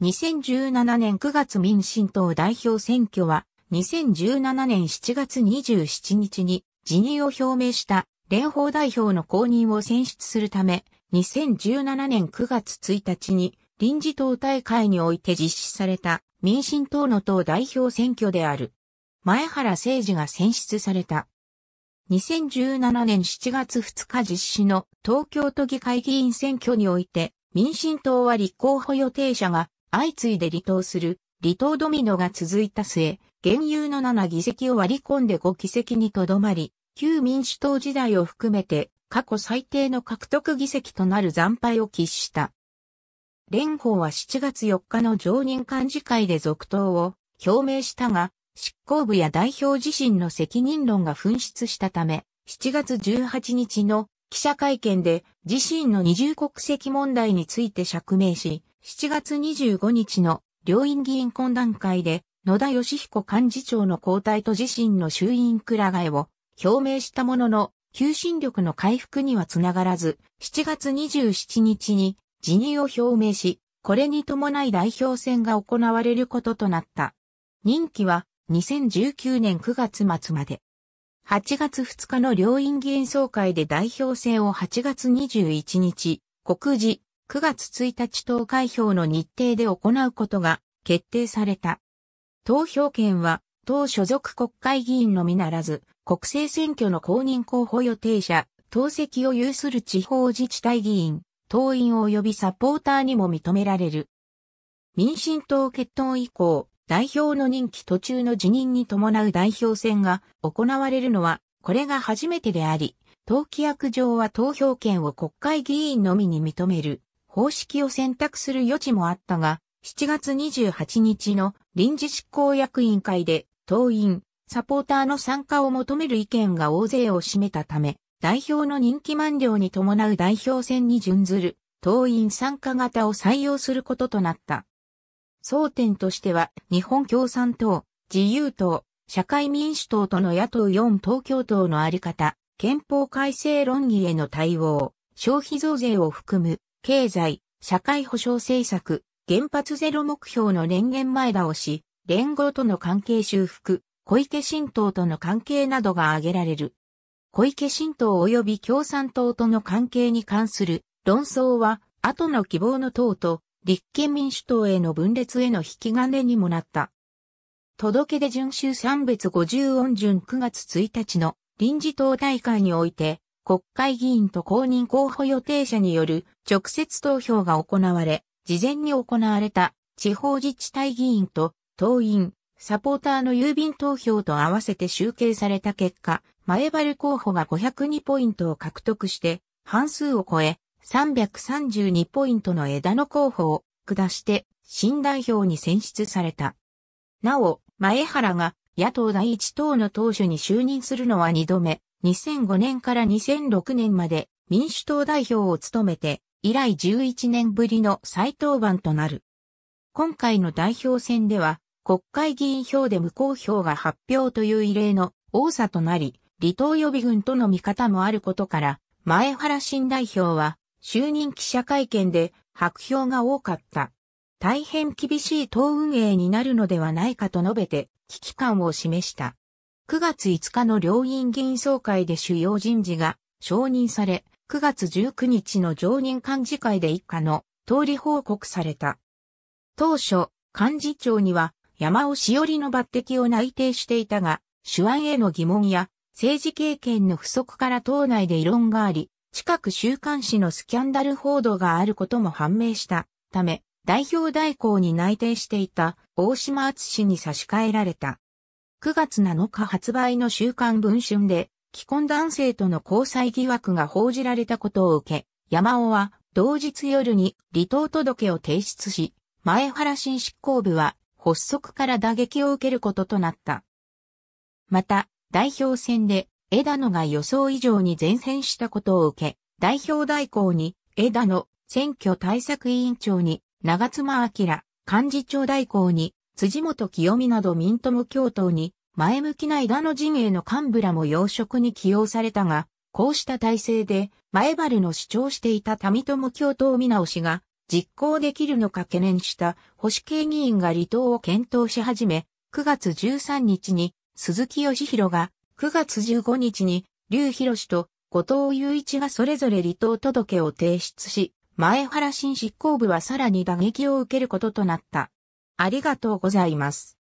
2017年9月民進党代表選挙は、2017年7月27日に辞任を表明した連邦代表の公認を選出するため、2017年9月1日に臨時党大会において実施された民進党の党代表選挙である。前原誠二が選出された。2017年7月2日実施の東京都議会議員選挙において民進党は立候補予定者が相次いで離党する、離党ドミノが続いた末、現有の7議席を割り込んで5議席にとどまり、旧民主党時代を含めて過去最低の獲得議席となる惨敗を喫した。連邦は7月4日の常任幹事会で続投を表明したが、執行部や代表自身の責任論が紛失したため、7月18日の記者会見で自身の二重国籍問題について釈明し、7月25日の両院議員懇談会で野田義彦幹事長の交代と自身の衆院くら替えを表明したものの、求心力の回復にはつながらず、7月27日に辞任を表明し、これに伴い代表選が行われることとなった。任期は2019年9月末まで。8月2日の両院議員総会で代表選を8月21日、告示、9月1日投開票の日程で行うことが決定された。投票権は党所属国会議員のみならず、国政選挙の公認候補予定者、党籍を有する地方自治体議員、党員及びサポーターにも認められる。民進党決闘以降、代表の任期途中の辞任に伴う代表選が行われるのは、これが初めてであり、党規約上は投票権を国会議員のみに認める方式を選択する余地もあったが、7月28日の臨時執行役員会で党員、サポーターの参加を求める意見が大勢を占めたため、代表の任期満了に伴う代表選に準ずる党員参加型を採用することとなった。争点としては、日本共産党、自由党、社会民主党との野党4東京党のあり方、憲法改正論議への対応、消費増税を含む、経済、社会保障政策、原発ゼロ目標の連言前倒し、連合との関係修復、小池新党との関係などが挙げられる。小池新党及び共産党との関係に関する論争は、後の希望の党と立憲民主党への分裂への引き金にもなった。届け出準州三別50音順9月1日の臨時党大会において、国会議員と公認候補予定者による直接投票が行われ、事前に行われた地方自治体議員と党員、サポーターの郵便投票と合わせて集計された結果、前原候補が502ポイントを獲得して、半数を超え、332ポイントの枝野候補を下して新代表に選出された。なお、前原が野党第一党の党首に就任するのは2度目、2005年から2006年まで民主党代表を務めて、以来11年ぶりの再登板となる。今回の代表選では、国会議員票で無効票が発表という異例の多さとなり、離党予備軍との見方もあることから、前原新代表は、就任記者会見で白票が多かった。大変厳しい党運営になるのではないかと述べて危機感を示した。9月5日の両院議員総会で主要人事が承認され、9月19日の常任幹事会で一家の通り報告された。当初、幹事長には山尾しおりの抜擢を内定していたが、手腕への疑問や政治経験の不足から党内で異論があり、近く週刊誌のスキャンダル報道があることも判明したため、代表代行に内定していた大島厚氏に差し替えられた。9月7日発売の週刊文春で、既婚男性との交際疑惑が報じられたことを受け、山尾は同日夜に離党届を提出し、前原新執行部は発足から打撃を受けることとなった。また、代表選で枝野が予想以上に前線したことを受け、代表代行に枝野、選挙対策委員長に長妻明、幹事長代行に辻元清美など民友共闘に前向きな枝野陣営の幹部らも要職に起用されたが、こうした体制で前原の主張していた民友共闘見直しが実行できるのか懸念した保守系議員が離党を検討し始め、9月13日に鈴木義弘が、9月15日に劉博と後藤雄一がそれぞれ離党届を提出し、前原新執行部はさらに打撃を受けることとなった。ありがとうございます。